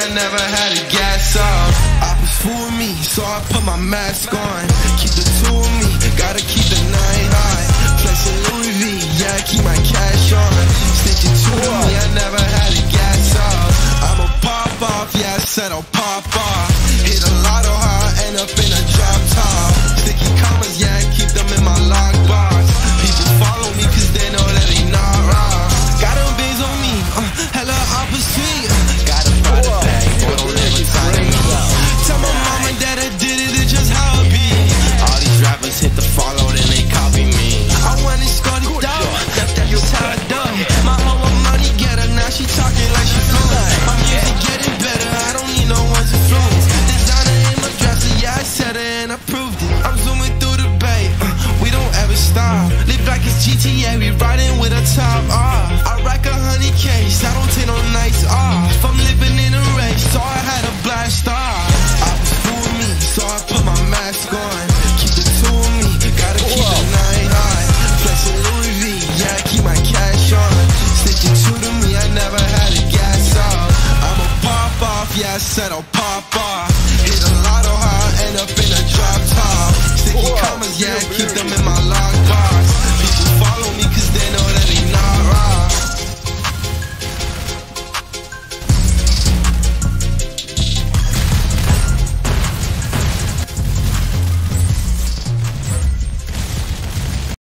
I never had a gas off. I was fooling me, so I put my mask on. Keep the two of me, gotta keep the nine high. Flex a Louis V, yeah, I keep my cash on. Stitch it to me, I never had a gas off. I'ma pop off, yeah, I said I'll pop off. hit the follow, then they copy me. I went and scored it down, that, that's how I done. My whole money getter, now she talking like she fluent. My music getting better, I don't need no one's influence. Designer in my dresser, yeah, I said it and I proved it. I'm zooming through the bay, uh, we don't ever stop. Live like it's GTA, we riding with a top off. I rack a hundred Ks, I don't take no far.